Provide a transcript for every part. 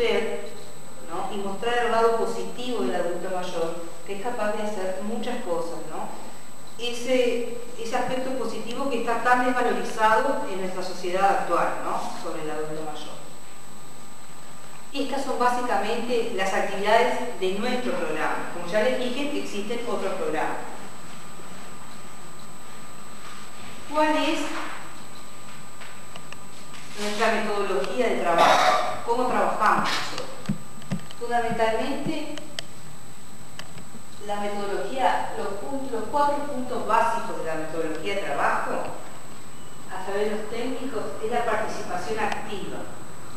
reconocer y mostrar el lado positivo del adulto mayor, que es capaz de hacer muchas cosas. Ese, ese aspecto positivo que está tan desvalorizado en nuestra sociedad actual sobre el adulto mayor. Estas son básicamente las actividades de nuestro programa. Como ya les dije, existen otros programas. ¿Cuál es nuestra metodología de trabajo? ¿Cómo trabajamos? Fundamentalmente, la metodología, los, cuatro puntos básicos de la metodología de trabajo, a través de los técnicos, es la participación activa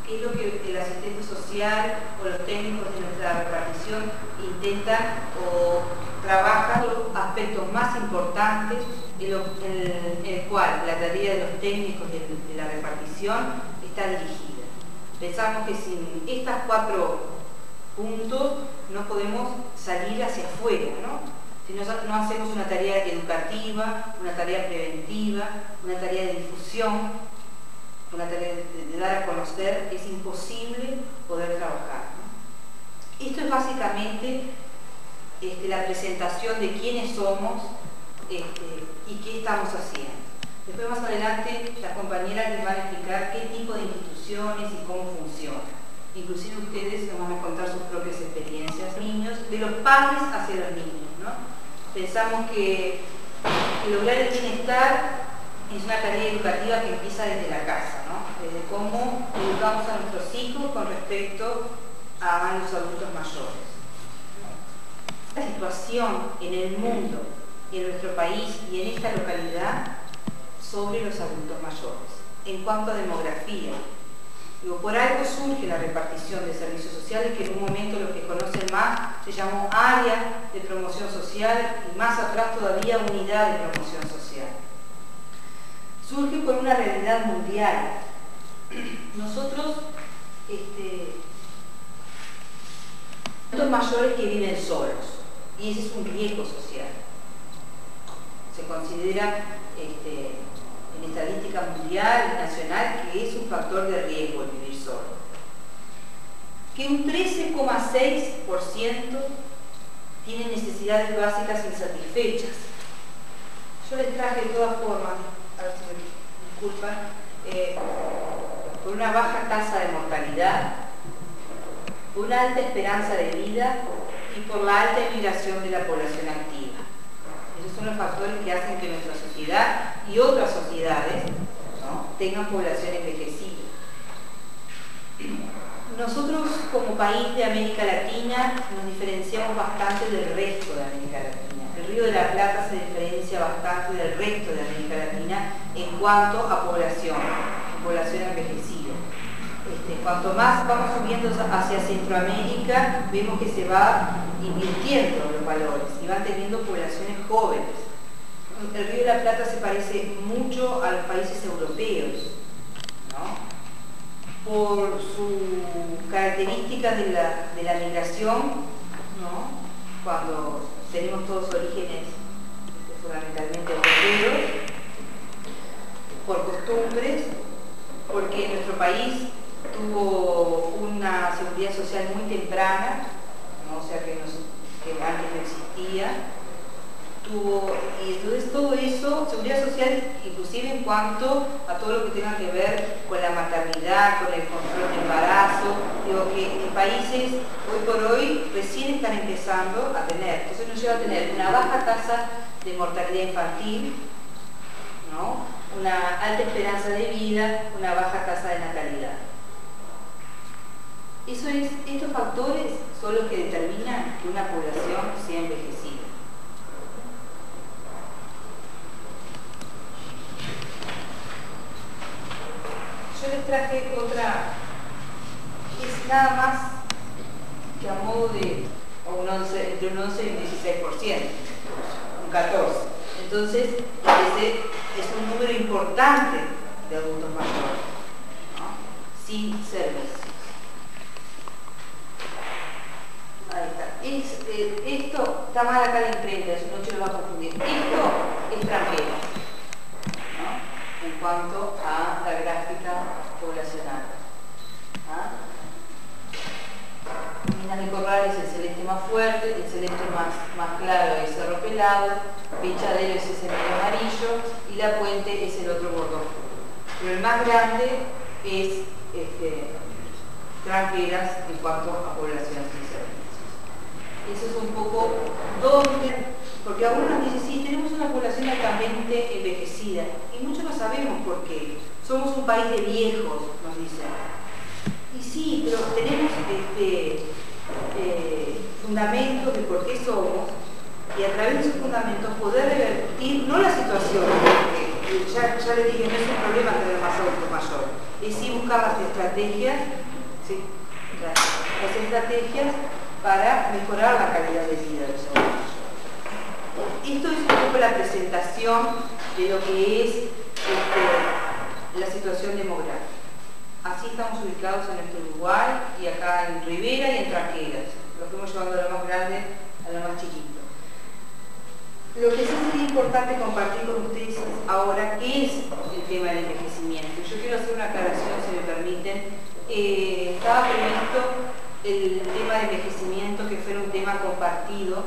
qué es lo que el asistente social o los técnicos de nuestra repartición intentan o trabajan los aspectos más importantes en, el cual la tarea de los técnicos de, la repartición está dirigida. Pensamos que sin estos cuatro puntos no podemos salir hacia afuera, Si no, no hacemos una tarea educativa, una tarea preventiva, una tarea de difusión, una tarea de, dar a conocer, es imposible poder trabajar. Esto es básicamente este, la presentación de quiénes somos este, y qué estamos haciendo. Después más adelante las compañeras les van a explicar qué tipo de y cómo funciona. Inclusive ustedes nos van a contar sus propias experiencias. Niños, de los padres hacia los niños. Pensamos que lograr el bienestar es una tarea educativa que empieza desde la casa, ¿no? desde cómo educamos a nuestros hijos con respecto a los adultos mayores. La situación en el mundo, en nuestro país y en esta localidad sobre los adultos mayores. En cuanto a demografía, por algo surge la repartición de servicios sociales, que en un momento los que conocen más se llamó área de promoción social y más atrás todavía unidad de promoción social surge por una realidad mundial. Nosotros, este, adultos mayores que viven solos, y ese es un riesgo social. Se considera este, estadística mundial nacional que es un factor de riesgo el vivir solo. Que un 13,6% tiene necesidades básicas insatisfechas. Yo les traje de todas formas disculpa, eh, por una baja tasa de mortalidad, por una alta esperanza de vida y por la alta emigración de la población activa. Los factores que hacen que nuestra sociedad y otras sociedades tengan población envejecida. Nosotros como país de América Latina nos diferenciamos bastante del resto de América Latina. El Río de la Plata se diferencia bastante del resto de América Latina en cuanto a población, cuanto más vamos subiendo hacia Centroamérica, vemos que se va invirtiendo los valores y van teniendo poblaciones jóvenes. El Río de la Plata se parece mucho a los países europeos, por su característica de la, de la migración, cuando tenemos todos orígenes este, fundamentalmente europeos, por costumbres, porque nuestro país tuvo una seguridad social muy temprana, o sea que, antes no existía, tuvo, y entonces todo eso, seguridad social inclusive en cuanto a todo lo que tenga que ver con la maternidad, con el control del embarazo, digo que en países hoy por hoy recién están empezando a tener, entonces nos lleva a tener una baja tasa de mortalidad infantil, una alta esperanza de vida, una baja tasa. Estos factores son los que determinan que una población sea envejecida. Yo les traje otra, es nada más que a modo de un 11, entre un 11 y un 16%, un 14%. Entonces, ese es un número importante de adultos mayores, sin servicios. Ahí está. Eh, está mal acá de enfrente, su noche lo va a confundir. Esto es ¿no? en cuanto a la gráfica poblacional. ¿ah? Colinas de Corral es el celeste más fuerte, el celeste más, más claro es Cerro Pelado, Pechadero es ese medio amarillo y La Puente es el otro bordón. Pero el más grande es este, tranqueras en cuanto a población sin servicios. Eso es un poco porque algunos nos dicen, sí, tenemos una población altamente envejecida, y muchos no sabemos por qué. Somos un país de viejos, nos dicen. Y sí, pero tenemos este, eh, fundamentos de por qué somos, y a través de esos fundamentos poder revertir, no la situación, porque ya, ya les dije, no es un problema tener más adulto mayor, es sí buscar las estrategias ¿sí? las estrategias para mejorar la calidad de vida de los Esto es un poco la presentación de lo que es este, la situación demográfica. Así estamos ubicados en nuestro Uruguay y acá en Rivera y en Tranqueras. Lo fuimos llevando de lo más grande a lo más chiquito. Lo que sí sería importante compartir con ustedes ahora es el tema del envejecimiento. Yo quiero hacer una aclaración, si me permiten, eh, estaba previsto el tema de envejecimiento que fuera un tema compartido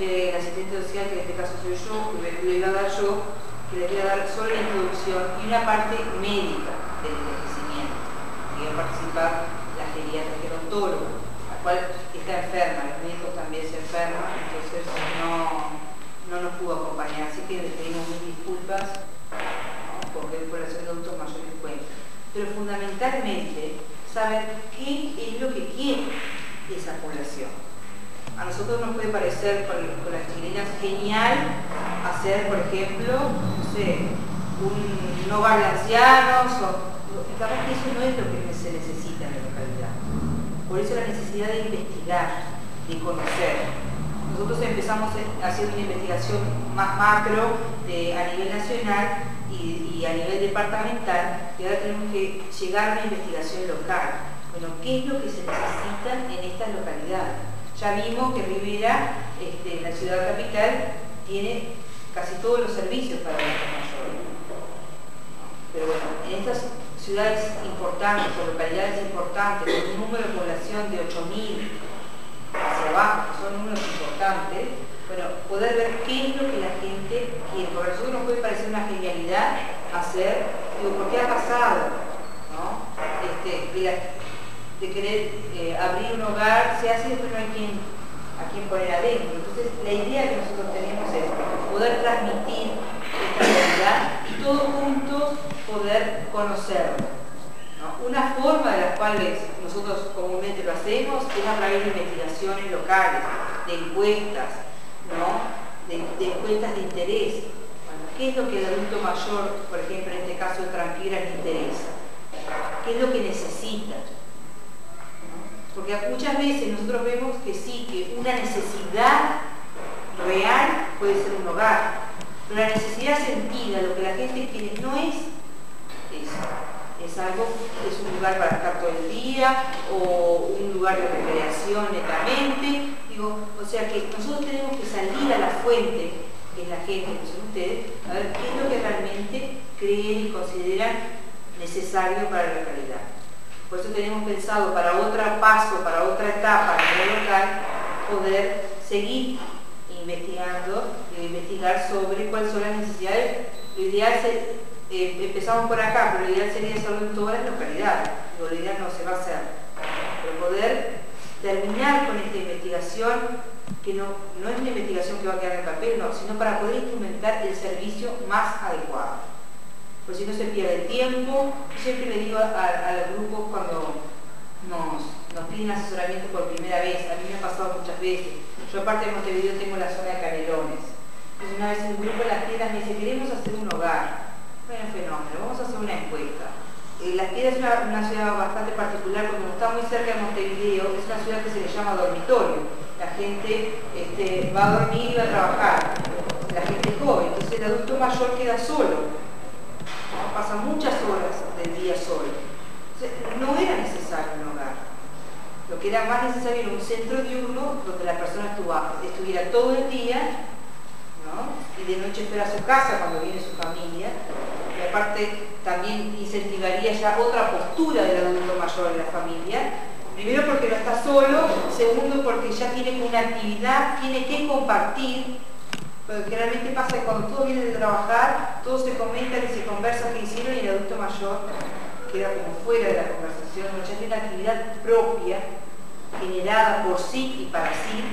el asistente social, que en este caso soy yo, que iba a dar yo, que le voy dar solo la introducción, y una parte médica del envejecimiento. que iba a participar la geriatra gerontóloga, la cual está enferma, los médicos también se enferman, entonces no, no nos pudo acompañar, así que les pedimos mil disculpas porque por la de adultos mayores cuenta pero fundamentalmente saber qué es lo que quiere esa población. A nosotros nos puede parecer con, las chilenas genial hacer, por ejemplo, no sé, un, hogar de ancianos, o, capaz que eso no es lo que se necesita en la localidad. Por eso la necesidad de investigar, de conocer. Nosotros empezamos haciendo una investigación más macro a nivel nacional y, a nivel departamental, y ahora tenemos que llegar a una investigación local. Bueno, ¿qué es lo que se necesita en estas localidades? Ya vimos que Rivera, este, la ciudad capital, tiene casi todos los servicios para los mayores. Pero bueno, en estas ciudades importantes o localidades importantes, con un número de población de 8.000 hacia abajo, que son números importantes, bueno, poder ver qué es lo que la gente quiere, porque a nosotros nos puede parecer una genialidad hacer, digo, ¿por qué ha pasado? ¿no? Este, de, querer eh, abrir un hogar, se hace después no hay quien, a quien poner adentro. Entonces, la idea que nosotros tenemos es poder transmitir esta realidad y todos juntos poder conocerlo. Una forma de las cuales nosotros comúnmente lo hacemos es a través de investigaciones locales, de encuestas, de, cuentas de interés. ¿Qué es lo que el adulto mayor, por ejemplo, en este caso de tranquila, le interesa? ¿Qué es lo que necesita? Porque muchas veces nosotros vemos que sí, que una necesidad real puede ser un hogar, pero la necesidad sentida, lo que la gente quiere, no es eso. Es algo, es un lugar para estar todo el día o un lugar de recreación netamente, o sea que nosotros tenemos que salir a la fuente, que es la gente, que son ustedes, a ver qué es lo que realmente creen y consideran necesario para la localidad. Por eso tenemos pensado para otro paso, para otra etapa a nivel local, poder seguir investigando e investigar sobre cuáles son las necesidades. Lo ideal es, eh, empezamos por acá, pero lo ideal sería hacerlo en todas las localidades. Lo ideal no se va a hacer. Pero poder terminar con esta investigación, que no, no es una investigación que va a quedar en papel, no, sino para poder instrumentar el servicio más adecuado. Porque si no se pierde tiempo, siempre le digo a, los grupos cuando nos, nos, piden asesoramiento por primera vez, a mí me ha pasado muchas veces, yo aparte de Montevideo tengo la zona de Canelones, entonces una vez el grupo de las tiendas me dice, queremos hacer un hogar, bueno, fenómeno, vamos a hacer una encuesta. Eh, Las Piedras es una, ciudad bastante particular porque está muy cerca de Montevideo, es una ciudad que se le llama dormitorio. La gente este, va a dormir y va a trabajar, la gente joven, entonces el adulto mayor queda solo, pasa muchas horas del día solo. no era necesario un hogar. Lo que era más necesario era un centro diurno donde la persona estuviera todo el día y de noche espera a su casa cuando viene su familia. Y aparte también incentivaría ya otra postura del adulto mayor en la familia. Primero porque no está solo, segundo porque ya tiene una actividad, tiene que compartir, porque generalmente pasa que cuando todos vienen de trabajar, todos se comentan y se conversa qué hicieron y el adulto mayor queda como fuera de la conversación, ya tiene una actividad propia, generada por sí y para sí.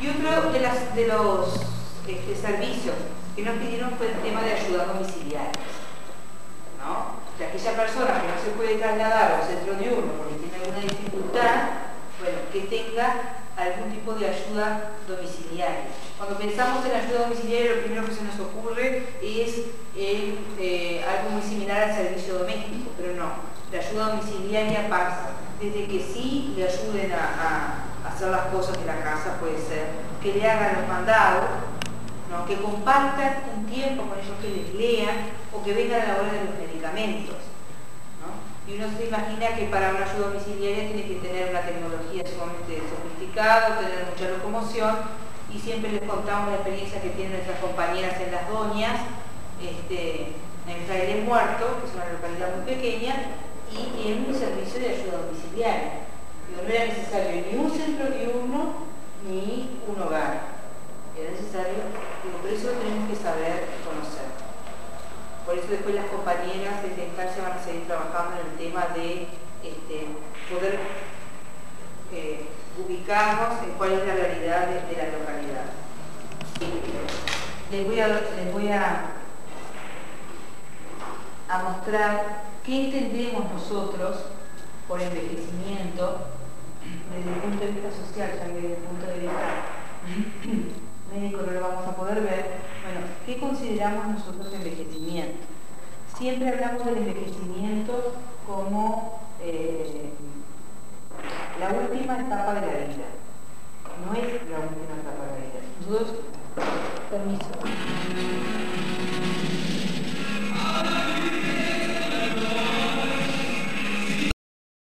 Y otro de, los este, servicios que nos pidieron fue el tema de ayuda domiciliaria. ¿no? De aquella persona que no se puede trasladar al centro diurno porque tiene alguna dificultad, bueno, que tenga algún tipo de ayuda domiciliaria. Cuando pensamos en ayuda domiciliaria, lo primero que se nos ocurre es eh, algo muy similar al servicio doméstico, pero no. La ayuda domiciliaria pasa desde que sí le ayuden a, hacer las cosas de la casa, puede ser, que le hagan los mandados, que compartan un tiempo con ellos, que les lean o que vengan a la hora de los medicamentos. Y uno se imagina que para una ayuda domiciliaria tiene que tener una tecnología sumamente sofisticada, tener mucha locomoción, y siempre les contamos la experiencia que tienen nuestras compañeras en Las Doñas, este, en Fraile Muerto, que es una localidad muy pequeña, y en un servicio de ayuda domiciliaria. no era necesario ni un centro diurno ni un hogar. Era necesario, por eso tenemos que saber conocer. Por eso después las compañeras desde instancia van a seguir trabajando en el tema de este, poder en cuál es la realidad de, la localidad. Les voy, a mostrar qué entendemos nosotros por envejecimiento desde el punto de vista social, ya que desde el punto de vista médico no lo vamos a poder ver, bueno, ¿qué consideramos nosotros envejecimiento? Siempre hablamos del envejecimiento como eh, la última etapa de la vida. No es la última etapa de la vida. Nosotros, permiso.